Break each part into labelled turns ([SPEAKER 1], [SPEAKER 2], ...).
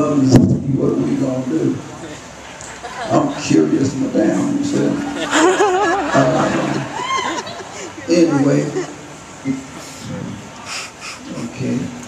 [SPEAKER 1] come and see what we gonna do. I'm curious, madam, you said. Uh, anyway, okay.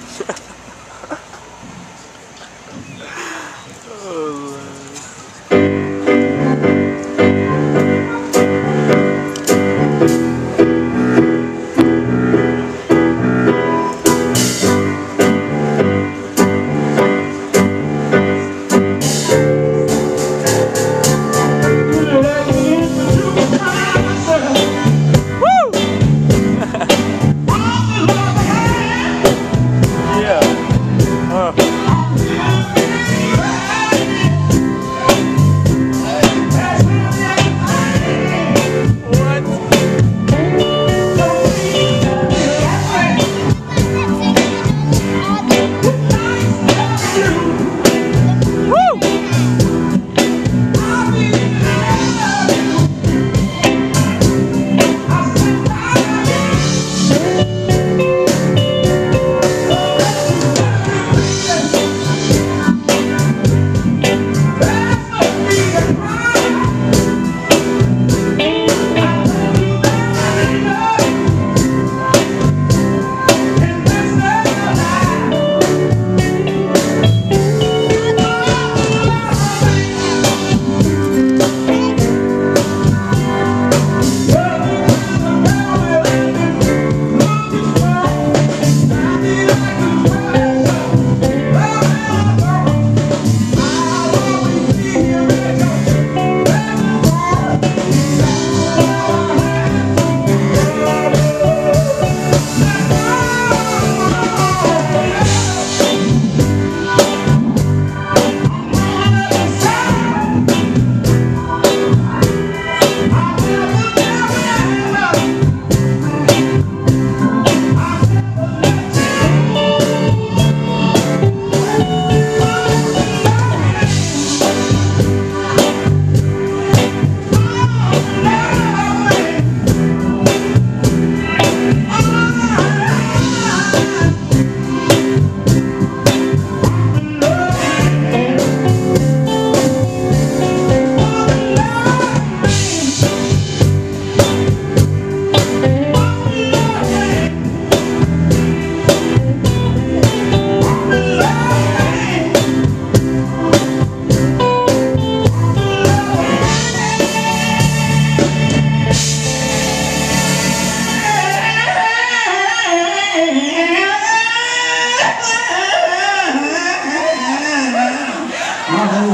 [SPEAKER 1] 아, 네.